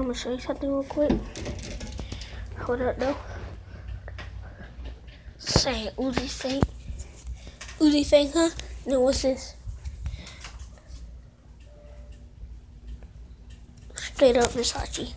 I'm gonna show you something real quick. Hold up though. Say Uzi thing. Uzi thing, huh? No, what's this? Straight up Versace.